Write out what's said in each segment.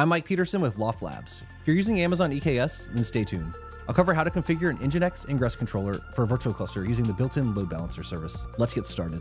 I'm Mike Peterson with Loft Labs. If you're using Amazon EKS, then stay tuned. I'll cover how to configure an Nginx Ingress controller for a virtual cluster using the built-in load balancer service. Let's get started.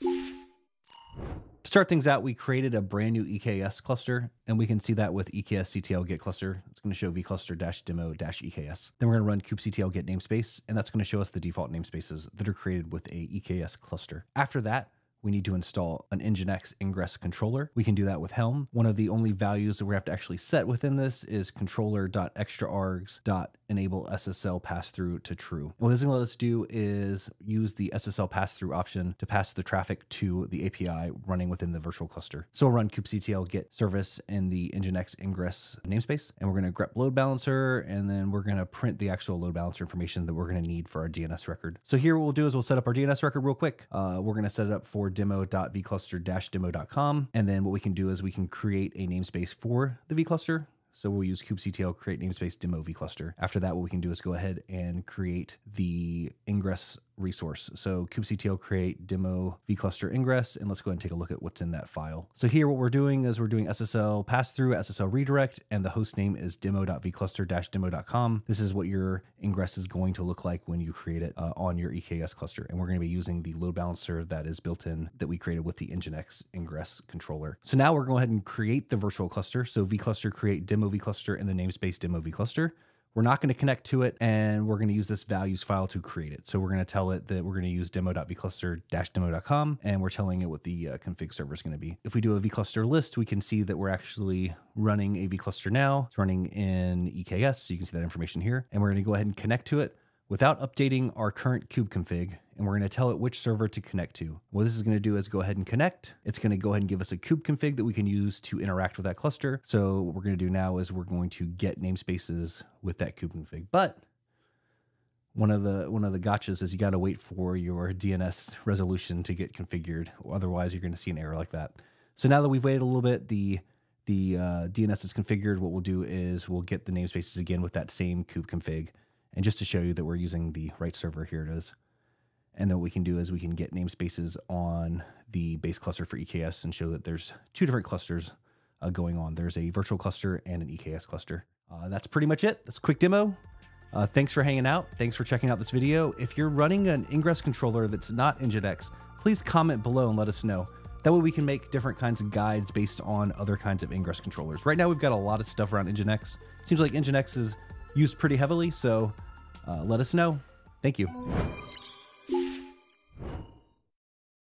To start things out, we created a brand new EKS cluster, and we can see that with eksctl get cluster. It's going to show vcluster-demo-EKS. Then we're going to run kubectl get namespace, and that's going to show us the default namespaces that are created with a EKS cluster. After that, we need to install an Nginx ingress controller. We can do that with Helm. One of the only values that we have to actually set within this is controller.extraargs.enable SSL pass-through to true. And what this is going to let us do is use the SSL pass-through option to pass the traffic to the API running within the virtual cluster. So we'll run kubectl get service in the Nginx ingress namespace, and we're going to grep load balancer, and then we're going to print the actual load balancer information that we're going to need for our DNS record. So here what we'll do is we'll set up our DNS record real quick. Uh, we're going to set it up for demo.vcluster-demo.com. And then what we can do is we can create a namespace for the vCluster. So we'll use kubectl create namespace demo vcluster. After that, what we can do is go ahead and create the ingress resource. So kubectl create demo vcluster ingress, and let's go ahead and take a look at what's in that file. So here what we're doing is we're doing SSL pass through, SSL redirect, and the host name is demo.vcluster-demo.com. This is what your ingress is going to look like when you create it uh, on your EKS cluster. And we're going to be using the load balancer that is built in that we created with the Nginx ingress controller. So now we're going to go ahead and create the virtual cluster. So vcluster create demo vcluster in the namespace demo vcluster. We're not going to connect to it, and we're going to use this values file to create it. So we're going to tell it that we're going to use demo.vcluster-demo.com, and we're telling it what the uh, config server is going to be. If we do a vcluster list, we can see that we're actually running a vcluster now. It's running in EKS, so you can see that information here. And we're going to go ahead and connect to it without updating our current kube config and we're going to tell it which server to connect to. What this is going to do is go ahead and connect. It's going to go ahead and give us a kube config that we can use to interact with that cluster. So what we're going to do now is we're going to get namespaces with that kube config. But one of the one of the gotchas is you got to wait for your DNS resolution to get configured. Otherwise, you're going to see an error like that. So now that we've waited a little bit, the the uh, DNS is configured. What we'll do is we'll get the namespaces again with that same kube config. And just to show you that we're using the right server, here it is. And then what we can do is we can get namespaces on the base cluster for EKS and show that there's two different clusters uh, going on. There's a virtual cluster and an EKS cluster. Uh, that's pretty much it. That's a quick demo. Uh, thanks for hanging out. Thanks for checking out this video. If you're running an ingress controller that's not Nginx, please comment below and let us know. That way we can make different kinds of guides based on other kinds of ingress controllers. Right now we've got a lot of stuff around Nginx. Seems like Nginx is used pretty heavily, so uh, let us know. Thank you.